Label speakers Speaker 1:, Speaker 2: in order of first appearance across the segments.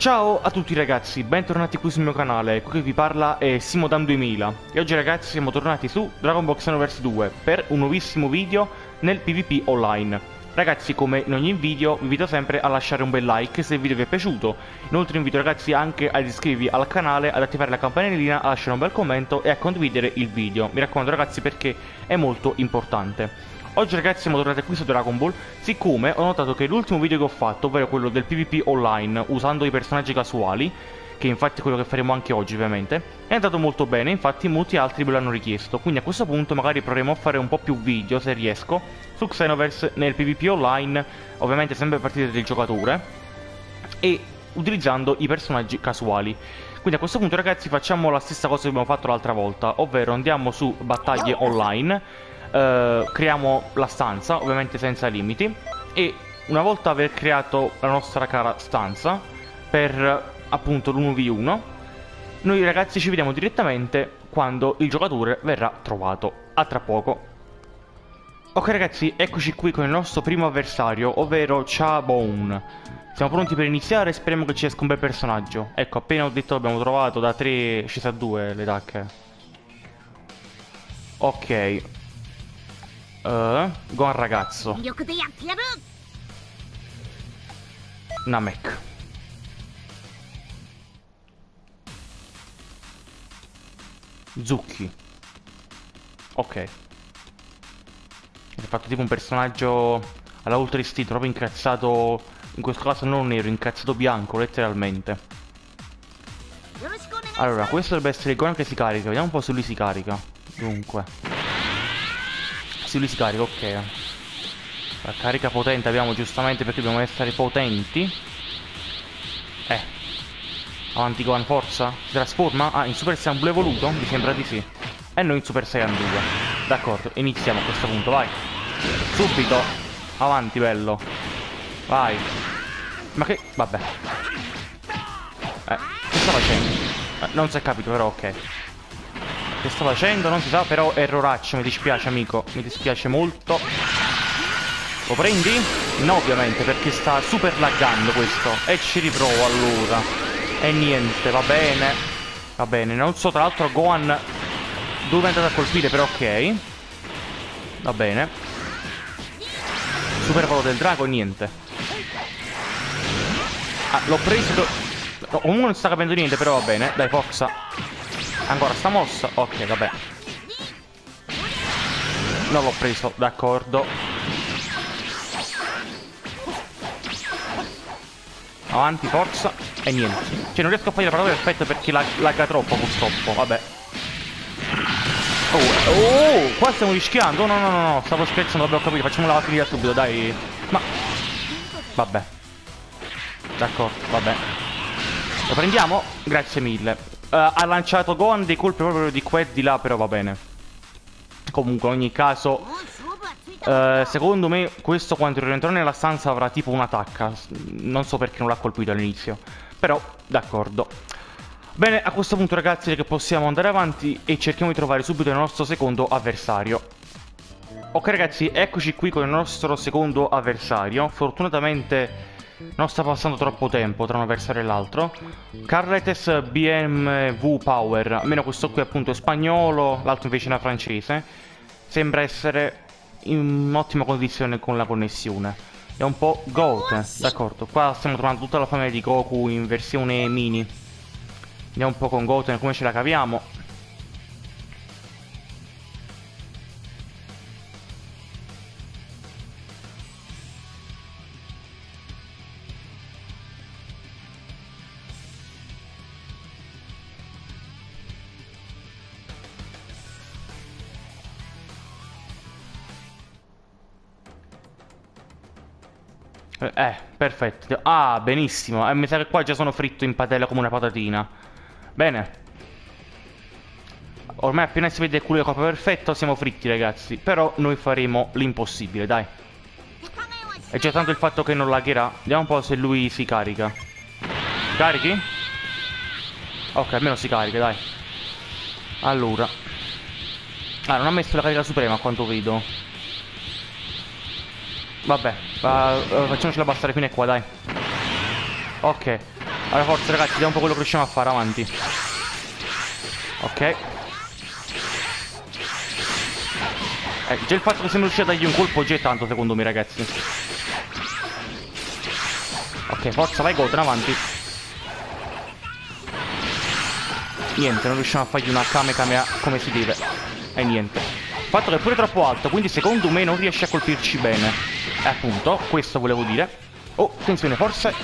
Speaker 1: Ciao a tutti ragazzi, bentornati qui sul mio canale, qui che vi parla è Simodam2000 e oggi ragazzi siamo tornati su Dragon Ball Xenoverse 2 per un nuovissimo video nel PvP online. Ragazzi come in ogni video vi invito sempre a lasciare un bel like se il video vi è piaciuto, inoltre invito ragazzi anche ad iscrivervi al canale, ad attivare la campanellina, a lasciare un bel commento e a condividere il video, mi raccomando ragazzi perché è molto importante. Oggi ragazzi siamo tornati qui su Dragon Ball, siccome ho notato che l'ultimo video che ho fatto, ovvero quello del PvP online, usando i personaggi casuali, che infatti è quello che faremo anche oggi ovviamente, è andato molto bene, infatti molti altri me l'hanno richiesto, quindi a questo punto magari proveremo a fare un po' più video, se riesco, su Xenoverse nel PvP online, ovviamente sempre partite del giocatore, e utilizzando i personaggi casuali. Quindi a questo punto ragazzi facciamo la stessa cosa che abbiamo fatto l'altra volta, ovvero andiamo su battaglie online, eh, creiamo la stanza, ovviamente senza limiti, e una volta aver creato la nostra cara stanza, per appunto l'1v1, noi ragazzi ci vediamo direttamente quando il giocatore verrà trovato. A tra poco. Ok ragazzi, eccoci qui con il nostro primo avversario, ovvero Chabone. Siamo pronti per iniziare speriamo che ci esca un bel personaggio. Ecco, appena ho detto abbiamo trovato da 3 scese a 2 le tacche. Ok, Uh, Gohan ragazzo. Namek. Zucchi. Ok. Hai fatto tipo un personaggio alla Ultra Instinto, proprio incazzato. In questo caso non nero, incazzato bianco, letteralmente. Allora, questo dovrebbe essere il Gohan che si carica. Vediamo un po' se lui si carica. Dunque. Si lui scarica, ok. La carica potente abbiamo giustamente perché dobbiamo essere potenti. Eh. Avanti Gohan, forza. Si trasforma? Ah, in Super Saiyan Blue evoluto? Mi sembra di sì. E noi in Super Saiyan 2. D'accordo, iniziamo a questo punto, vai. Subito. Avanti, bello. Vai. Ma che... Vabbè. Eh, che sta facendo? Eh, non si è capito, però ok. Che sto facendo? Non si sa, però erroraccio, mi dispiace amico, mi dispiace molto. Lo prendi? No ovviamente, perché sta super laggando questo. E ci riprovo allora. E niente, va bene. Va bene, non so, tra l'altro Gohan dove è andato a colpire, però ok. Va bene. Super volo del drago, niente. Ah, l'ho preso... No, comunque non sta capendo niente, però va bene. Dai, forza. Ancora sta mossa. Ok, vabbè. Non l'ho preso, d'accordo. Avanti, forza. E niente. Cioè, non riesco a fare la parola perfetta perché lag lagga troppo, purtroppo. Vabbè. Oh, oh, qua stiamo rischiando. No, no, no, no. Stavo scherzando, vabbè, ho capito. Facciamo la finita subito, dai. Ma... Vabbè. D'accordo, vabbè. Lo prendiamo? Grazie mille. Uh, ha lanciato Gohan dei colpi proprio di qua e di là, però va bene. Comunque, in ogni caso, uh, secondo me questo quando rientrerà nella stanza avrà tipo un'attacca. Non so perché non l'ha colpito all'inizio. Però, d'accordo. Bene, a questo punto ragazzi che possiamo andare avanti e cerchiamo di trovare subito il nostro secondo avversario. Ok ragazzi, eccoci qui con il nostro secondo avversario. Fortunatamente non sta passando troppo tempo tra un avversario e l'altro. Carletes BMW Power, almeno questo qui appunto è spagnolo, l'altro invece è francese. Sembra essere in ottima condizione con la connessione. È un po' Goten, d'accordo. Qua stiamo trovando tutta la famiglia di Goku in versione mini. Andiamo un po' con Goten, come ce la caviamo. Eh, perfetto. Ah, benissimo. Eh, mi sa che qua già sono fritto in padella come una patatina. Bene. Ormai appena si vede il culo di coppa perfetto siamo fritti, ragazzi. Però noi faremo l'impossibile, dai. E già tanto il fatto che non lagherà. Vediamo un po' se lui si carica. Carichi? Ok, almeno si carica, dai. Allora. Ah, non ha messo la carica suprema a quanto vedo. Vabbè, uh, facciamocela bastare fino a qua, dai. Ok. Allora forza ragazzi, vediamo un po' quello che riusciamo a fare avanti. Ok. Eh, già il fatto che siamo riusciti a dargli un colpo già è tanto secondo me ragazzi. Ok, forza, vai Goten avanti. Niente, non riusciamo a fargli una Kame Kamea come si deve. E niente. Il fatto che è pure troppo alto, quindi secondo me non riesce a colpirci bene. Appunto, questo volevo dire. Oh, attenzione, forse...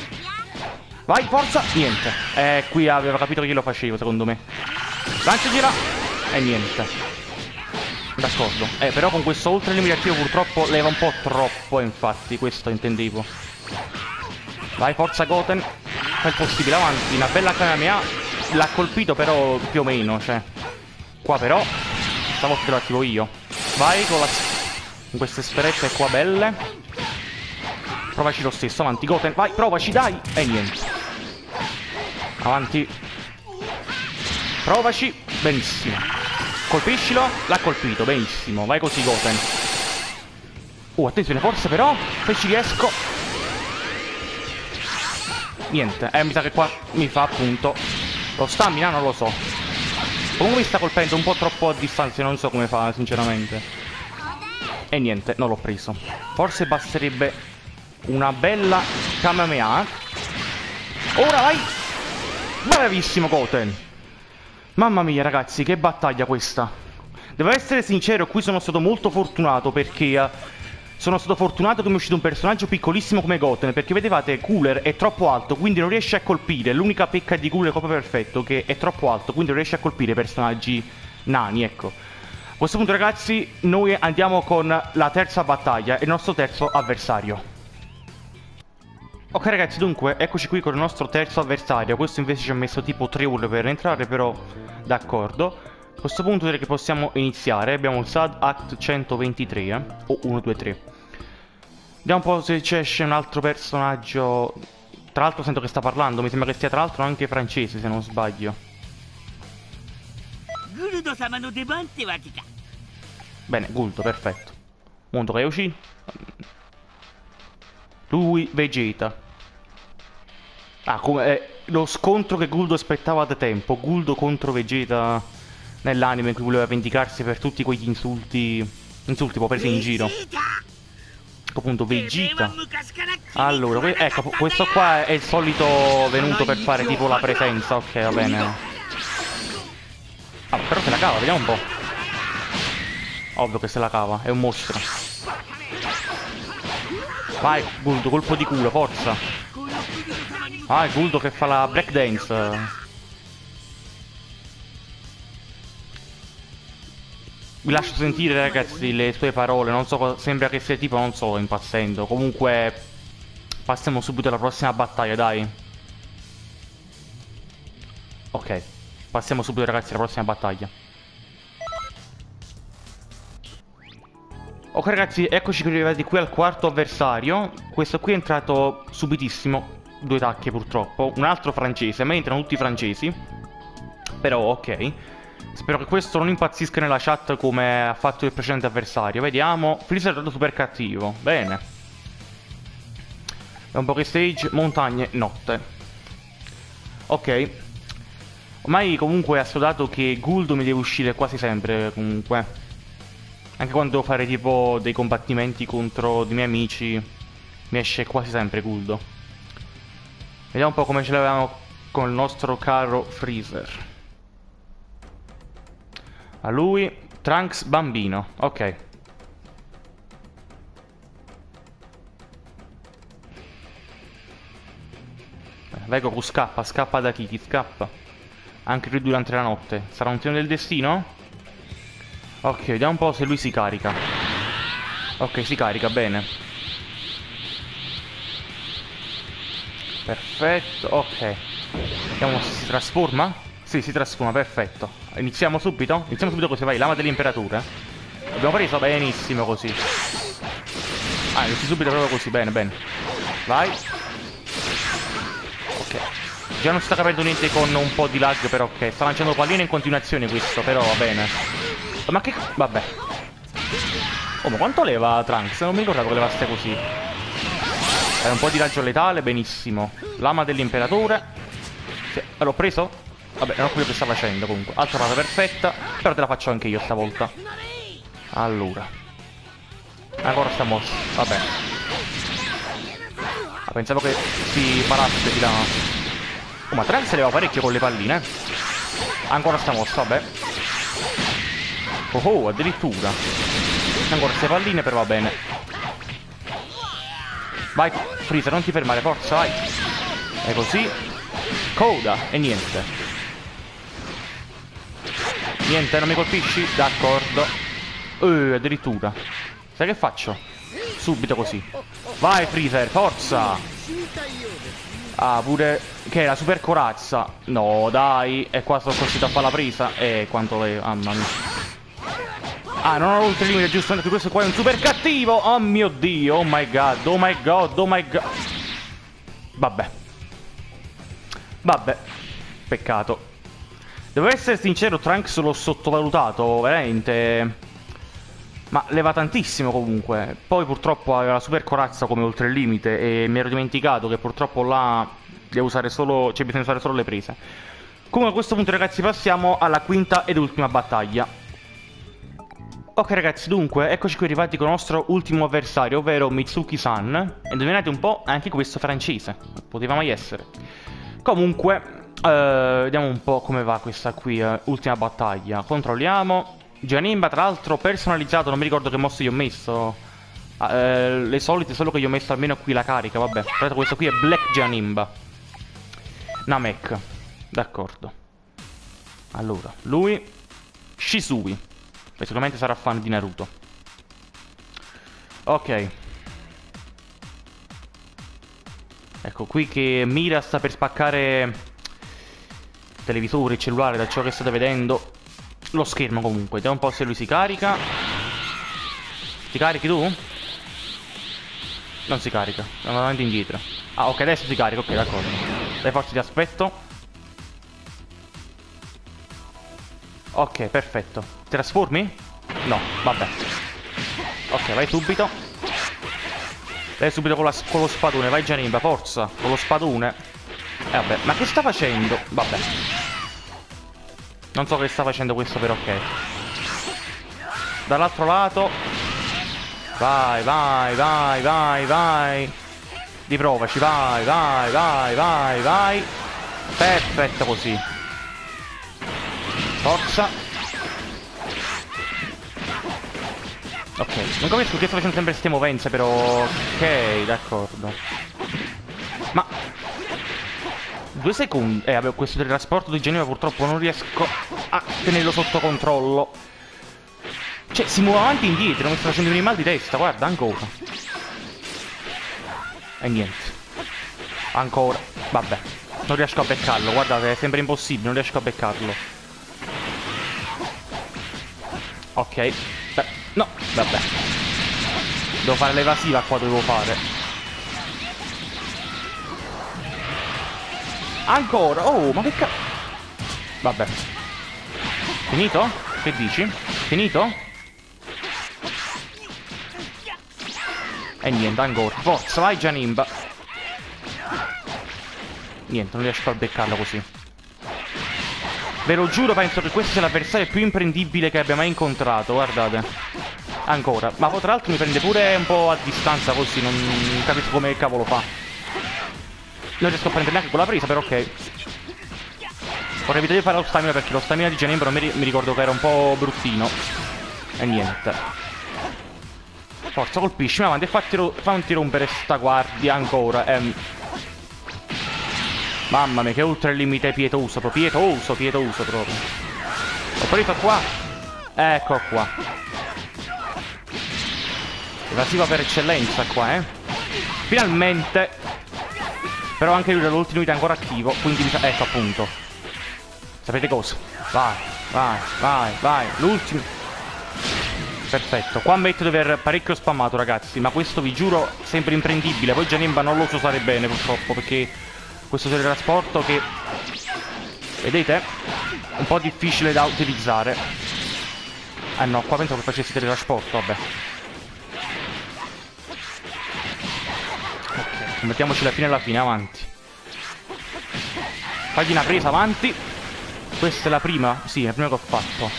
Speaker 1: Vai, forza! Niente. Eh, qui aveva capito che io lo facevo, secondo me. Lancia gira! E niente. D'accordo. Eh, però con questo oltre limitativo purtroppo leva un po' troppo, infatti, questo intendevo. Vai, forza Goten. Fai il possibile avanti. Una bella Kamehameha L'ha colpito però più o meno, cioè. Qua però, stavolta lo attivo io. Vai con, la... con queste sferette qua belle. Provaci lo stesso, avanti Goten. Vai, provaci, dai! E niente. Avanti. Provaci. Benissimo. Colpiscilo. L'ha colpito, benissimo. Vai così Goten. Oh, attenzione, forse però. Se ci riesco. Niente, eh, mi sa che qua mi fa appunto lo stamina non lo so. Comunque mi sta colpendo un po' troppo a distanza, non so come fa, sinceramente. E niente, non l'ho preso. Forse basterebbe una bella Kamehameha. Ora vai! Bravissimo Goten! Mamma mia ragazzi, che battaglia questa. Devo essere sincero, qui sono stato molto fortunato perché... Uh, sono stato fortunato che mi è uscito un personaggio piccolissimo come Goten, perché vedevate Cooler è troppo alto, quindi non riesce a colpire. L'unica pecca di Cooler è proprio perfetto, che è troppo alto, quindi non riesce a colpire personaggi nani, ecco. A questo punto ragazzi, noi andiamo con la terza battaglia, il nostro terzo avversario. Ok ragazzi, dunque, eccoci qui con il nostro terzo avversario. Questo invece ci ha messo tipo 3 ore per entrare, però d'accordo. A questo punto direi che possiamo iniziare. Abbiamo il SAD Act 123, eh? O 1, 2, 3. Vediamo un po' se c'è un altro personaggio. Tra l'altro sento che sta parlando, mi sembra che sia tra l'altro anche francese se non sbaglio. Bene, Guldo, perfetto. Mondo Reushi. Lui Vegeta. Ah, come eh, lo scontro che Guldo aspettava da tempo. Guldo contro Vegeta nell'anime in cui voleva vendicarsi per tutti quegli insulti, insulti proprio presi in giro. Appunto, Vegeta. Allora, ecco, questo qua è il solito venuto per fare tipo la presenza. Ok, va bene. Ah, però se la cava, vediamo un po'. Ovvio che se la cava, è un mostro. Vai, Guldo, colpo di culo, forza. Ah, Guldo che fa la breakdance. Vi lascio sentire ragazzi le sue parole, non so, sembra che sia tipo, non so, impazzendo. Comunque, passiamo subito alla prossima battaglia, dai. Ok, passiamo subito ragazzi alla prossima battaglia. Ok ragazzi, eccoci arrivati qui al quarto avversario. Questo qui è entrato subitissimo, due tacche purtroppo. Un altro francese, a me entrano tutti francesi. Però ok. Spero che questo non impazzisca nella chat come ha fatto il precedente avversario. Vediamo. Freezer è stato super cattivo. Bene. È un po' che stage, montagne, notte. Ok. Ormai comunque è assodato che Guldo mi deve uscire quasi sempre, comunque. Anche quando devo fare tipo dei combattimenti contro dei miei amici, mi esce quasi sempre Guldo. Vediamo un po' come ce l'avevamo con il nostro caro Freezer. A lui, Trunks bambino. Ok. Vai Goku, scappa, scappa da Kiki, scappa. Anche lui durante la notte. Sarà un treno del destino? Ok, vediamo un po' se lui si carica. Ok, si carica, bene. Perfetto, ok. Vediamo se si trasforma. Sì, si trasforma, perfetto. Iniziamo subito? Iniziamo subito così, vai, lama dell'imperatore. Abbiamo preso benissimo così. Ah, inizi subito proprio così, bene, bene. Vai. Ok. Già non si sta capendo niente con un po' di lag, però ok. Sta lanciando palline in continuazione questo, però va bene. Ma che... vabbè. Oh, ma quanto leva Trunks? Non mi ricordavo che levasse così. È un po' di raggio letale, benissimo. Lama dell'imperatore. Sì, l'ho preso? Vabbè, non ho capito che sta facendo comunque. Altra fase perfetta, però te la faccio anche io stavolta. Allora. Ancora sta mossa, vabbè. Ah, pensavo che si parasse di là. Oh, ma Trent se ne va parecchio con le palline. Ancora sta mossa, vabbè. Oh, oh, addirittura. Ancora queste palline, però va bene. Vai, Freezer, non ti fermare, forza, vai. E così. Coda, e niente. Niente, non mi colpisci? D'accordo. Eh, addirittura. Sai che faccio? Subito così. Vai, Freezer, forza! Ah, pure... Che la super corazza. No, dai. E qua sono costretto a fare la presa. E quanto le... Mamma mia. Ah, non ho oltre il limite, giusto? Anche questo qua è un super cattivo. Oh mio dio. Oh my god. Oh my god. Oh my god. Vabbè. Vabbè. Peccato. Devo essere sincero, Trunks l'ho sottovalutato, veramente. Ma leva tantissimo comunque. Poi purtroppo aveva la super corazza come oltre il limite e mi ero dimenticato che purtroppo là devo usare solo. Cioè bisogna usare solo le prese. Comunque a questo punto ragazzi passiamo alla quinta ed ultima battaglia. Ok ragazzi, dunque, eccoci qui arrivati con il nostro ultimo avversario, ovvero Mitsuki-san. E indovinate un po', anche questo francese. Poteva mai essere. Comunque, eh, vediamo un po' come va questa qui, eh, ultima battaglia. Controlliamo. Janimba, tra l'altro, personalizzato, non mi ricordo che mosse gli ho messo. Ah, eh, le solite, solo che gli ho messo almeno qui la carica, vabbè. Tra l'altro questo qui è Black Janimba. Namek. D'accordo. Allora, lui... Shisui. Sicuramente sarà fan di Naruto. Ok. Ecco, qui che Mira sta per spaccare televisore, il cellulare, da ciò che state vedendo. Lo schermo comunque. Vediamo un po' se lui si carica. Ti carichi tu? Non si carica. Andiamo avanti indietro. Ah, ok, adesso si carica. Ok, d'accordo. Dai, forza, ti aspetto. Ok, perfetto. Trasformi? No, vabbè. Ok, vai subito. Vai subito con, la, con lo spadone, vai Gianimba, forza. Con lo spadone. Eh vabbè, ma che sta facendo? Vabbè. Non so che sta facendo questo però ok. Dall'altro lato. Vai, vai, vai, vai, vai. Riprovaci, vai, vai, vai, vai, vai. Perfetto così. Forza. Ok, non capisco perché sto facendo sempre queste movenze, però... Ok, d'accordo. Ma... Due secondi... Eh, vabbè, questo del trasporto di Genova purtroppo non riesco a tenerlo sotto controllo. Cioè, si muove avanti e indietro, mi sta facendo venire mal di testa, guarda, ancora. E niente. Ancora. Vabbè. Non riesco a beccarlo, guardate, è sempre impossibile, non riesco a beccarlo. Ok. No, vabbè. Devo fare l'evasiva qua, devo fare. Ancora? Oh, ma che cazzo... Vabbè. Finito? Che dici? Finito? E niente, ancora. Forza, vai Gianimba. Niente, non riesco a beccarlo così. Ve lo giuro, penso che questo sia l'avversario più imprendibile che abbia mai incontrato, guardate. Ancora. Ma tra l'altro mi prende pure un po' a distanza così, non capisco come cavolo fa. Non riesco a prendere neanche con la presa, però ok. Vorrei vedere fare lo stamina perché lo stamina di Genembro mi, mi ricordo che era un po' bruttino. E niente. Forza, colpisci, ma avanti fatti, fatti rompere sta guardia ancora. Ehm... Mamma mia, che oltre il limite pietoso, pietoso, pietoso proprio. Ho preso qua. Ecco qua. Evasiva per eccellenza qua, eh. Finalmente. Però anche lui dall'ultimo è ancora attivo, quindi mi sa... Ecco appunto. Sapete cosa? Vai, vai, vai, vai. L'ultimo. Perfetto, qua ammetto di aver parecchio spammato ragazzi, ma questo vi giuro sempre imprendibile. Poi Janimba non lo so usare bene purtroppo perché questo teletrasporto che vedete un po' difficile da utilizzare eh no qua penso che facessi teletrasporto vabbè mettiamoci la fine alla fine avanti Fagli una presa avanti. Questa è la prima? Sì, è la prima che ho fatto.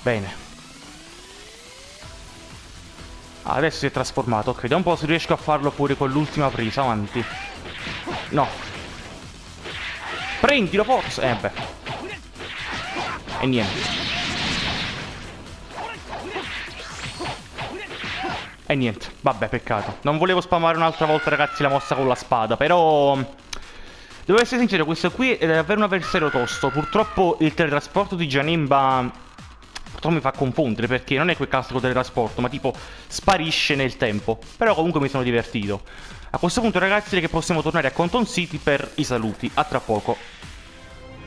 Speaker 1: Bene. Ah, adesso si è trasformato. Ok, da un po' se riesco a farlo pure con l'ultima presa avanti. No. Prendilo, forza! Eh, beh. E niente. E niente, vabbè, peccato. Non volevo spammare un'altra volta, ragazzi, la mossa con la spada, però... Devo essere sincero, questo qui è davvero un avversario tosto. Purtroppo il teletrasporto di Janemba purtroppo mi fa confondere perché non è quel classico teletrasporto, ma tipo sparisce nel tempo. Però comunque mi sono divertito. A questo punto ragazzi che possiamo tornare a Conton City per i saluti. A tra poco.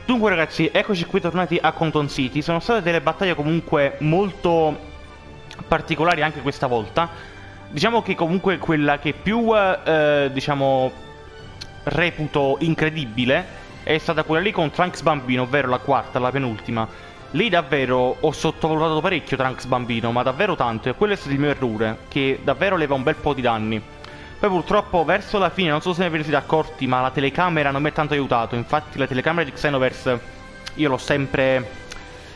Speaker 1: Dunque ragazzi, eccoci qui tornati a Conton City. Sono state delle battaglie comunque molto particolari anche questa volta. Diciamo che comunque quella che più, eh, diciamo, reputo incredibile è stata quella lì con Trunks Bambino, ovvero la quarta, la penultima. Lì davvero ho sottovalutato parecchio Trunks Bambino, ma davvero tanto, e quello è stato il mio errore, che davvero leva un bel po' di danni. Poi purtroppo verso la fine, non so se ne avete accorti, ma la telecamera non mi ha tanto aiutato, infatti la telecamera di Xenoverse io l'ho sempre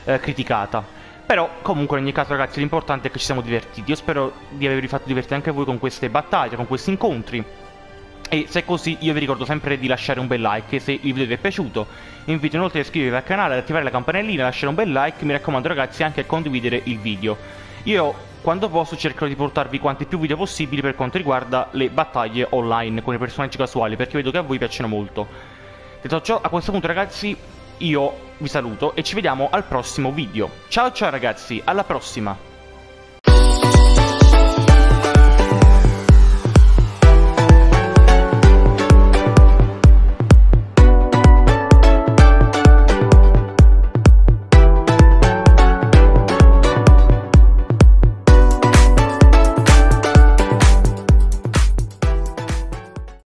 Speaker 1: eh, criticata. Però comunque in ogni caso ragazzi l'importante è che ci siamo divertiti. Io spero di avervi fatto divertire anche voi con queste battaglie, con questi incontri. E se è così io vi ricordo sempre di lasciare un bel like se il video vi è piaciuto. Invito inoltre a iscrivervi al canale, ad attivare la campanellina, lasciare un bel like. Mi raccomando ragazzi anche a condividere il video. Io quando posso cercherò di portarvi quanti più video possibili per quanto riguarda le battaglie online con i personaggi casuali perché vedo che a voi piacciono molto. Detto ciò, a questo punto ragazzi io vi saluto e ci vediamo al prossimo video. Ciao ciao ragazzi, alla prossima!